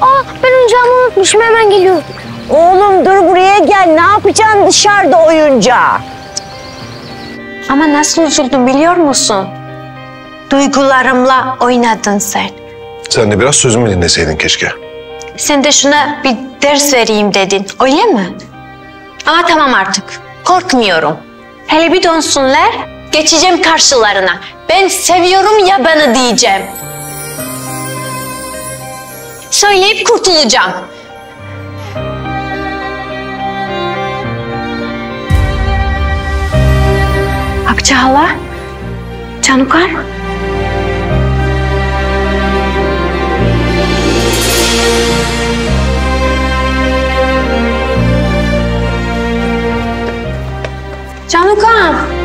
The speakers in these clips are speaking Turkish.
Aa ben oyuncağımı unutmuşum hemen geliyorum. Oğlum dur buraya gel. Ne yapacaksın dışarıda oyuncağı? Ama nasıl üzüldüm biliyor musun? Duygularımla oynadın sen. Sen de biraz sözümü dinleseydin keşke. Sen de şuna bir ders vereyim dedin. Öyle mi? Ama tamam artık. Korkmuyorum. Hele bir dönsünler. Geçeceğim karşılarına. Ben seviyorum ya bana diyeceğim. Söyleyip kurtulacağım. Akça hala. Canukar. Canukam.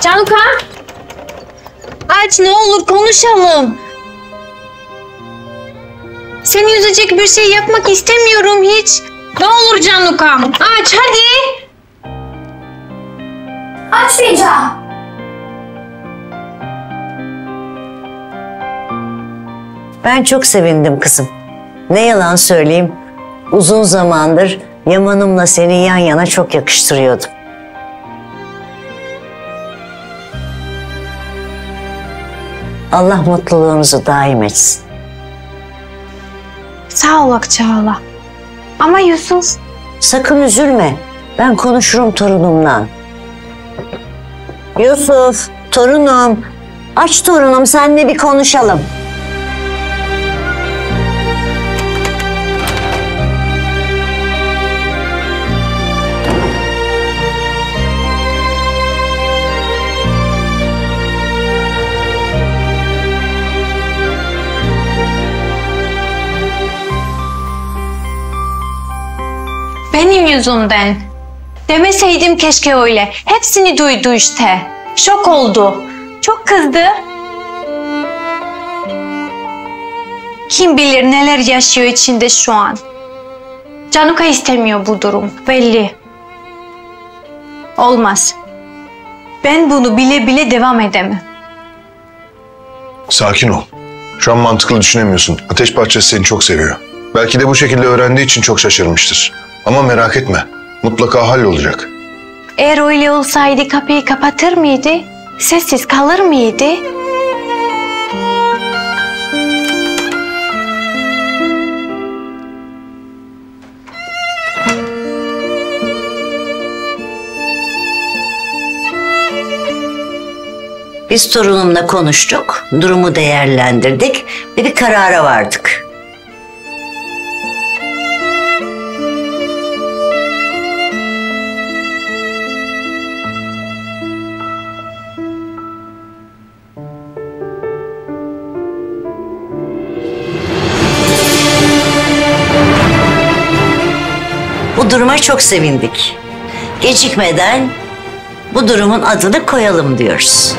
Canukam. Aç ne olur konuşalım. Seni üzecek bir şey yapmak istemiyorum hiç. Ne olur Canukam. Aç hadi. Açmayacağım. Ben çok sevindim kızım. Ne yalan söyleyeyim. Uzun zamandır Yaman'ımla seni yan yana çok yakıştırıyordum. Allah mutluluğunuzu daim etsin. Sağ ol Akça hala. Ama Yusuf Sakın üzülme. Ben konuşurum torunumla. Yusuf, torunum. Aç torunum, seninle bir konuşalım. Benim yüzümden. Demeseydim keşke öyle. Hepsini duydu işte. Şok oldu. Çok kızdı. Kim bilir neler yaşıyor içinde şu an. Canuka istemiyor bu durum. Belli. Olmaz. Ben bunu bile bile devam edemem. Sakin ol. Şu an mantıklı düşünemiyorsun. Ateş parçası seni çok seviyor. Belki de bu şekilde öğrendiği için çok şaşırmıştır. Ama merak etme. Mutlaka hallolacak. Eğer öyle olsaydı kapıyı kapatır mıydı? Sessiz kalır mıydı? Biz torunumla konuştuk, durumu değerlendirdik ve bir karara vardık. Duruma çok sevindik. Gecikmeden bu durumun adını koyalım diyoruz.